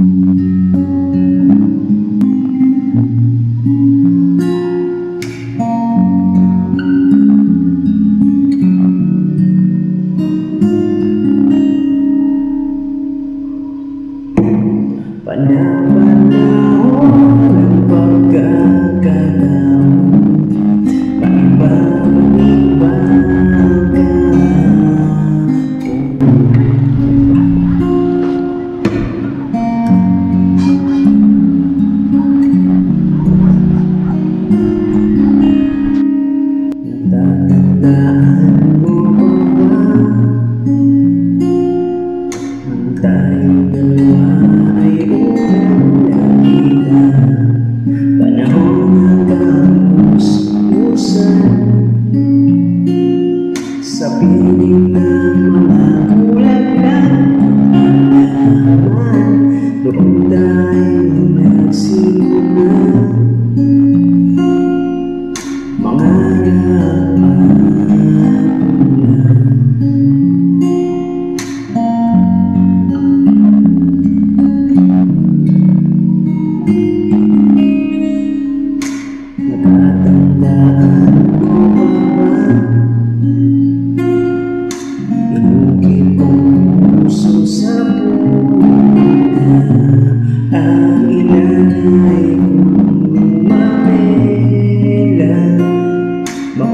But now.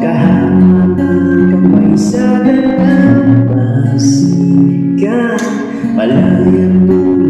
Kahamangan kamay sa ganang pasikat Malayan mo